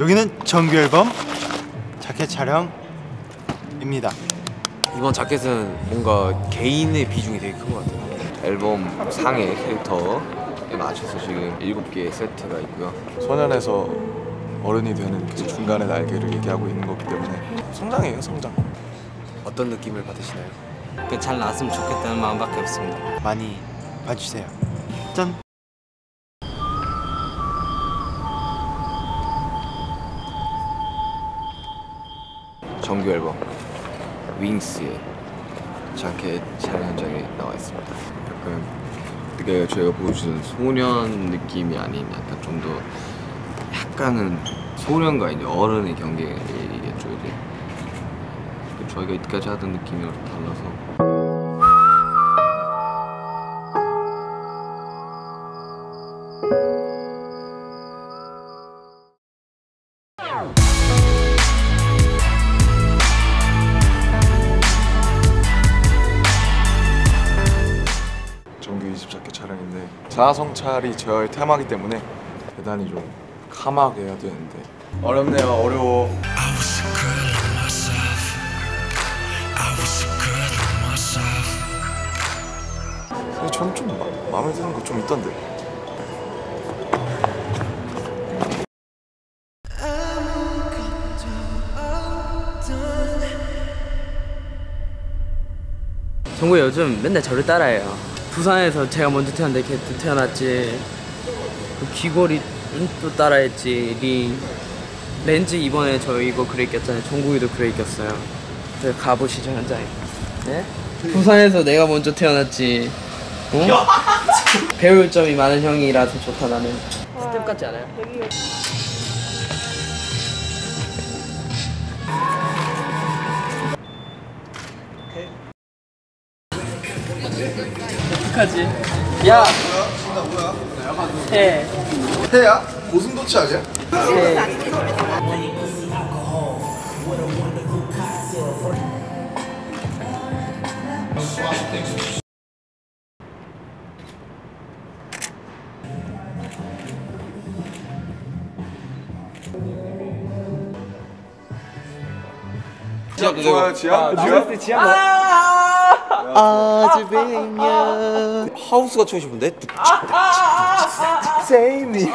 여기는 정규 앨범 자켓 촬영입니다. 이번 자켓은 뭔가 개인의 비중이 되게 큰 것 같아요. 앨범 상의 캐릭터에 맞춰서 지금 7개의 세트가 있고요. 소년에서 어른이 되는 그 중간의 날개를 얘기하고 있는 거기 때문에 성장이에요 성장 어떤 느낌을 받으시나요? 그잘 나왔으면 좋겠다는 마음밖에 없습니다. 많이 봐주세요. 짠. 정규 앨범 윙스의 자켓 촬영 현장에 나와 있습니다. 약간 그게 저희가 보여주는 소년 느낌이 아닌 약간 좀 더 약간은 소년과 이제 어른의 경계이겠죠 이제 저희가 이때까지 하던 느낌이랑 좀 달라서 24개 촬영인데 자아성찰이 저의 테마기 때문에 대단히 좀 감하게 해야 되는데. 어렵네요. 어려워. 근데 저는 좀 마, 마음에 드는 거 좀 있던데. 정국이 요즘 맨날 저를 따라해요. 부산에서 제가 먼저 태어났는데 걔또 태어났지. 그 귀걸이 또 따라했지. 링. 렌즈 이번에 저 이거 gray 꼈잖아요. 정국이도 gray 꼈어요. 그래서 가보시죠 현장에. 네? 부산에서 내가 먼저 태어났지. 어? 배울 점이 많은 형이라서 좋다 나는. 스텝 같지 않아요? 어떡하지? 야! 해. 해야? 고슴도치 아니야? 지압도 좋아요 지압? 지압? 하우스가 치고 싶은데? 세이미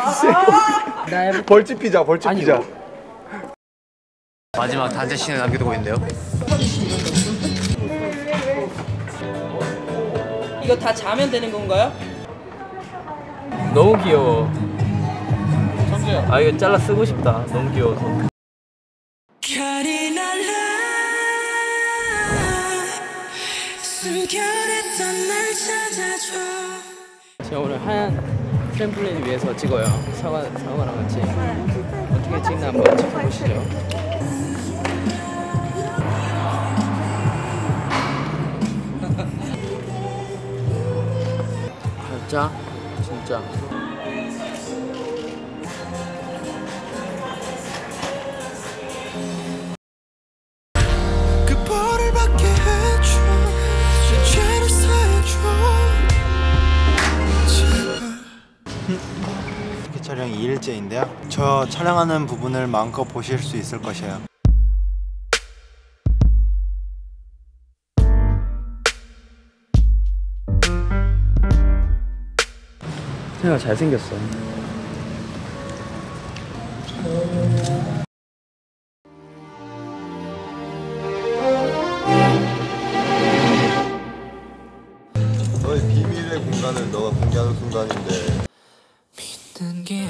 벌집 피자 벌집 피자 마지막 단체 씬을 남겨두고 있는데요. 이거 다 자면 되는 건가요? 너무 귀여워. 아 이거 잘라 쓰고 싶다. 너무 귀여워서. 하얀 트램플린 위에서 찍어요. 사과 사과랑 같이 어떻게 찍나 한번 지켜보시죠. 진짜 진짜. 촬영 2일째인데요. 저 촬영하는 부분을 마음껏 보실 수 있을 것이에요. 생각 잘 생겼어. 너의 비밀의 공간을 너가 공개하는 순간인데 믿는 게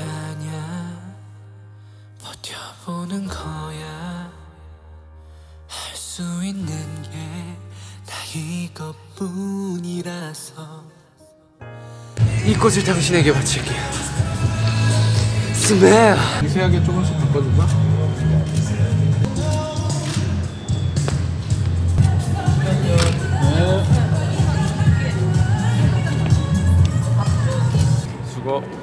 버텨보는 거야 할 수 있는 게 다 이것뿐이라서 이 꽃을 당신에게 바칠게요. 스멜. 미세하게 조금씩 바꿔줄까? 수고.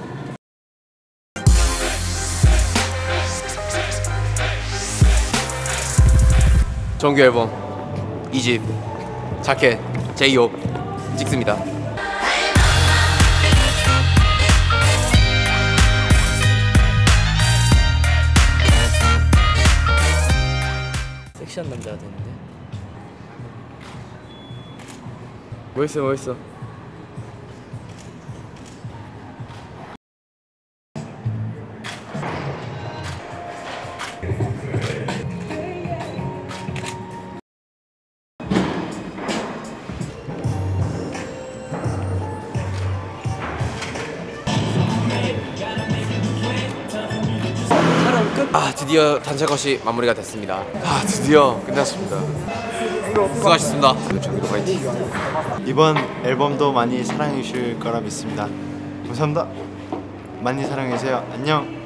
정규 앨범 2집 자켓 제이홉 찍습니다. 섹시한 남자가 되는데? 멋있어 멋있어. 아 드디어 단체 컷이 마무리가 됐습니다. 아 드디어 끝났습니다. 수고하셨습니다. 저기도 화이팅. 이번 앨범도 많이 사랑해 주실 거라 믿습니다. 감사합니다. 많이 사랑해 주세요. 안녕.